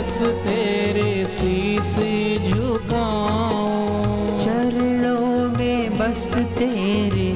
बस तेरे शीश झुकाऊं। चरणों में बस तेरे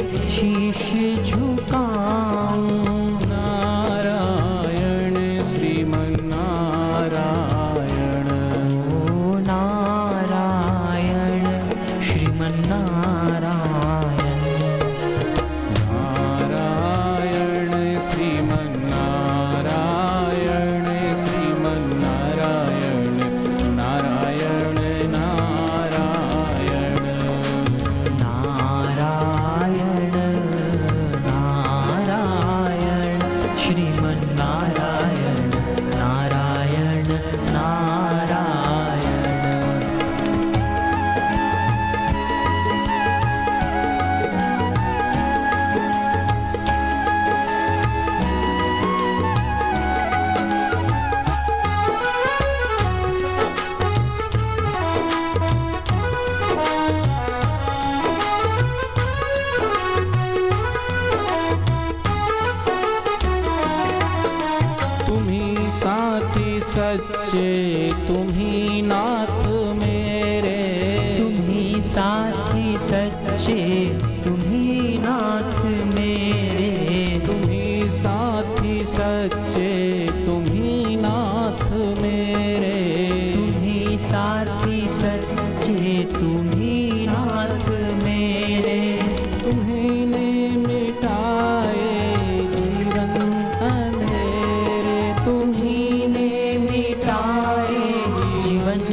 सच्चे तुम्ही नाथ मेरे। तुम्ही साथी सच्चे तुम्ही नाथ मेरे। तुम्ही साथी सच्चे।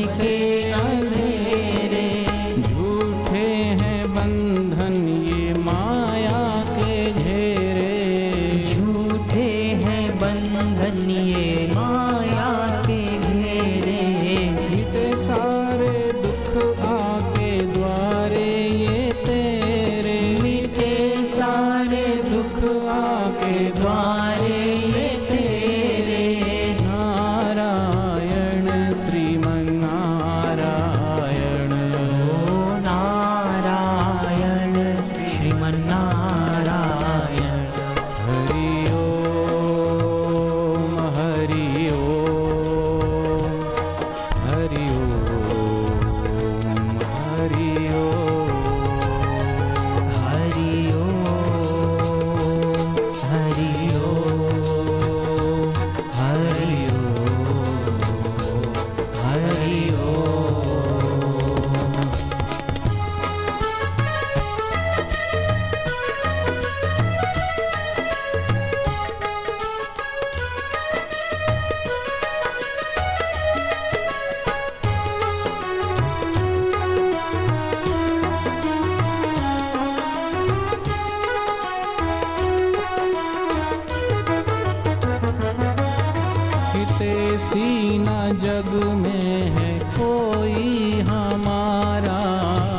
Take care. हसीना जग में है कोई हमारा।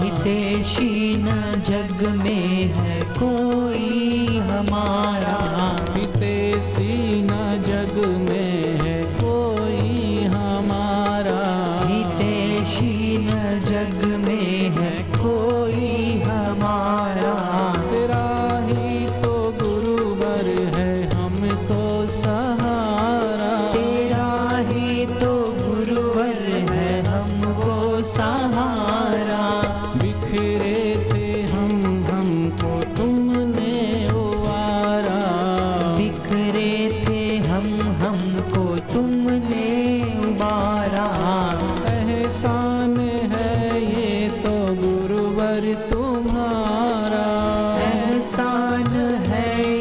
हितेशी न जग में है कोई हमारा। तुमने उबारा। एहसान है ये तो गुरुवर तुम्हारा। एहसान है